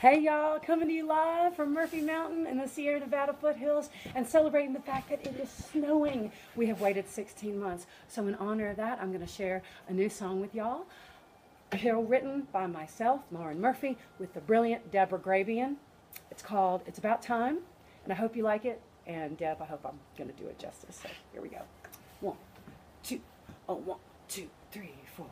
Hey y'all, coming to you live from Murphy Mountain in the Sierra Nevada foothills and celebrating the fact that it is snowing. We have waited 16 months. So in honor of that, I'm going to share a new song with y'all. Written by myself, Lauren Murphy, with the brilliant Deborah Grabien. It's called It's About Time, and I hope you like it. And Deb, I hope I'm going to do it justice. So here we go. One, two, oh, one, two, three, four.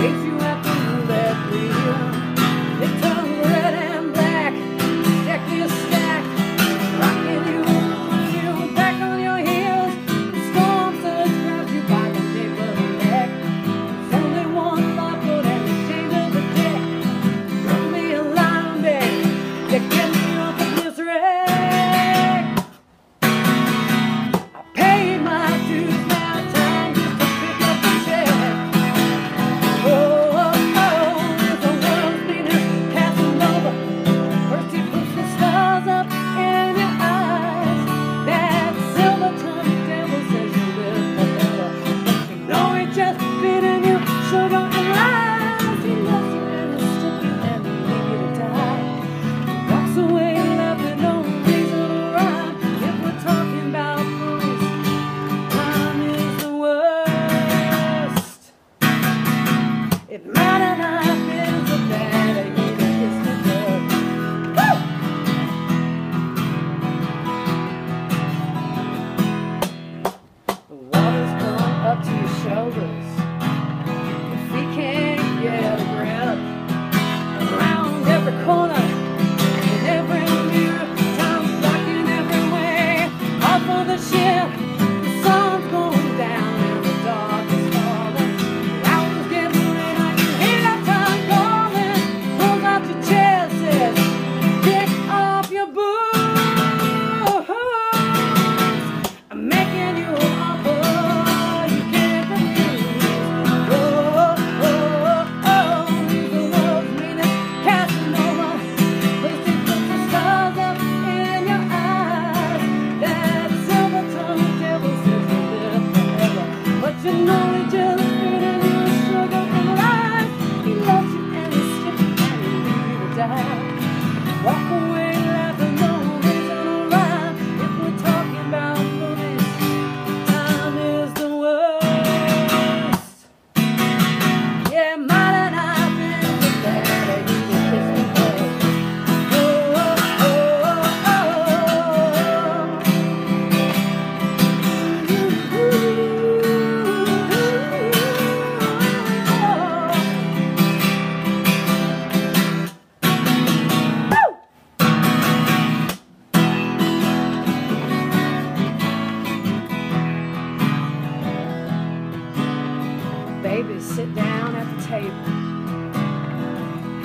Thanks.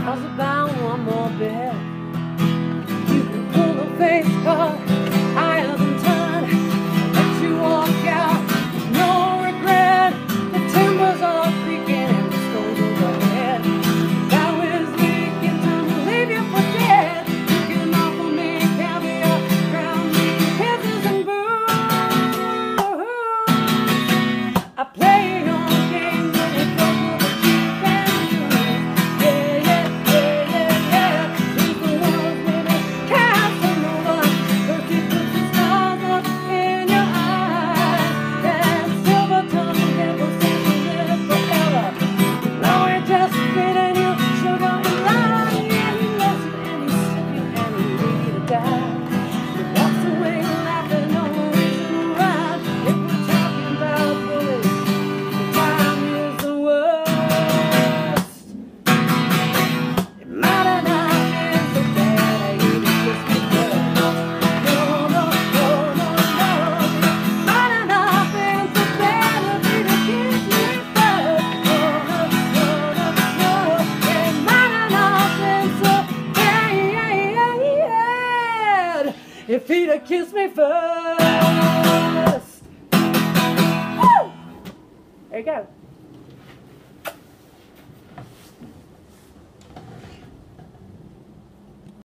How's about one more bit? Kissed me first. Woo! There you go.